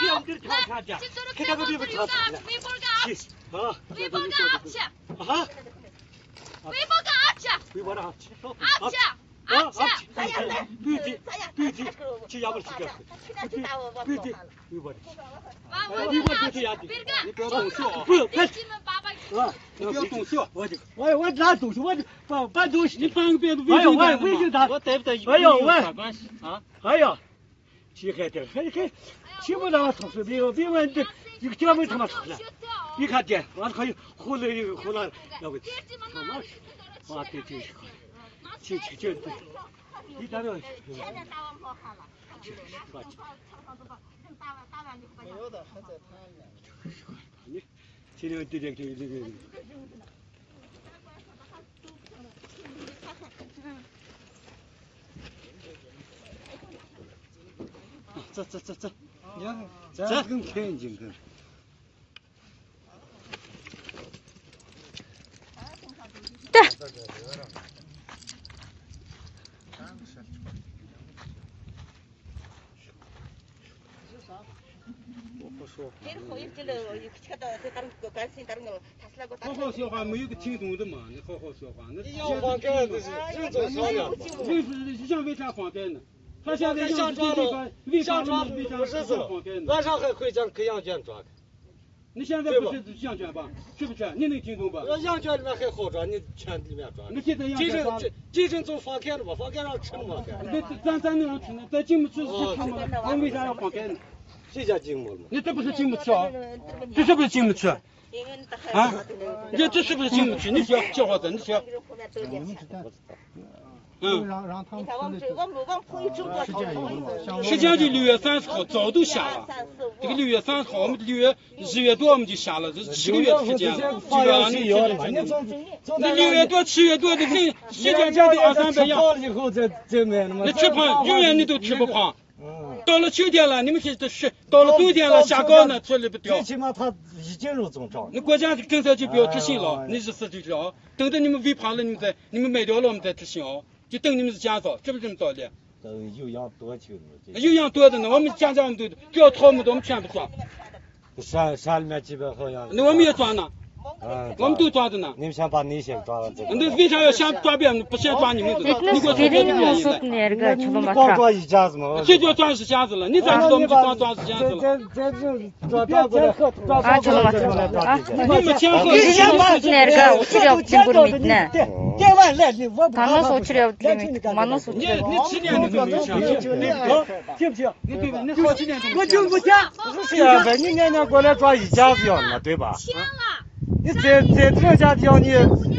别我给你看看去，看看我给你看看去。去，啊，微博干阿去，啊，微博干阿去，微博上去，阿去，啊，阿啊，去，对对对对，去要不去干？对对，微博的，完我微博阿去，就是呀，别干，你不要动手啊！不是，快，你们爸爸。啊，你不要动手！我就我我拿东西，我就把把东西，你放个别的哎呦，微 шигэдэр хэрэг чи мөн авах би би мэнд югтэр мэд хамаахгүй би хадя бол хой хул хулаар явж маш бат тийш чи чичээд би дараа Тэрүүд яг тийм л юм. 走走走走，你看，这更干。好好说话，没有个听懂的嘛？你好好说话，那你要放开这是人走少了。为是想为啥放开呢？他现在想抓了，为啥想抓不是想放开呢？晚上还会将给羊圈抓开。你现在不是羊圈吧？去不去？你能听懂吧？那羊圈里面还好抓，你圈里面抓。那现在羊这圈抓阵这这阵总放开了吧？放开让吃了嘛？那咱咱能让吃呢？咱进不去是吃吗？我为啥要放开呢？谁家进木了？你这不是进不去啊？这是不是进不去？啊？你这是不是进不去？你说小伙子，你说。嗯。让让他们实际上就六月三十号早都下了，这个六月三十号我们六月一月多我们就下了，这是七个月的时间了，就让你那六月多七月多的人，实际上就得二三百样。了以后再再买了嘛。你吃胖，永远你都吃不胖。到了秋天了，你们现在是到了冬天了，下高呢，出来不掉最。起码它已经有增长。那国家的政策就不要执行了，你是死就是啊。等到你们喂胖了，你们再你们卖掉了，我们再执行啊。就等你们是减少，是不是这么道理？等，有氧多久呢？有养多的呢，我们家家都只要草木的，我们全部抓。山山里面基本好养。那我们也抓呢，嗯，我们都抓着呢。你们想把那些抓了这个？那为啥要想抓别人，不想抓你们的？你给我说这个原因来。你光抓一家子嘛？这叫抓一家子了，你咋知道我们就光抓一家子了？这这这抓抓过来，抓啊，吃了吗？啊，你们前后你先把那个我去了进不里呢。电话来你我他那时候去了里面，马那时候你去了。你几年都没想去，听不听？你对吧？你好几年都没我就不听。是呀，呗，你年年过来抓一家子羊嘛，对吧？你这这这家的，你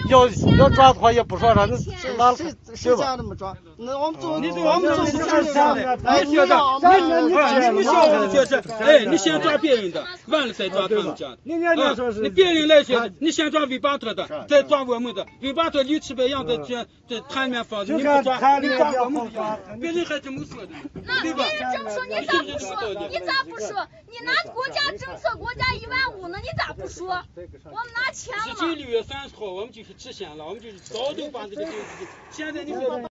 要要抓的话也不说啥，那拉谁对谁吧？家那么抓？那我们做你我们做是这样的，你晓得，你哎，你们晓得就是，哎，你先抓别人的，完了再抓他们家的。你说是，你别人来说，你先抓尾巴头的，再抓我们的，尾巴头六七百样在这这坛里面放着，你不抓，坛里面你抓我们别人还这么说的，对吧别？人这么说，你咋不说？你咋不说？你拿国家政策，国家一万五呢，你咋不说？我们拿钱。六月三十号我们就了，我们就是早都把这个东西，现在ママ。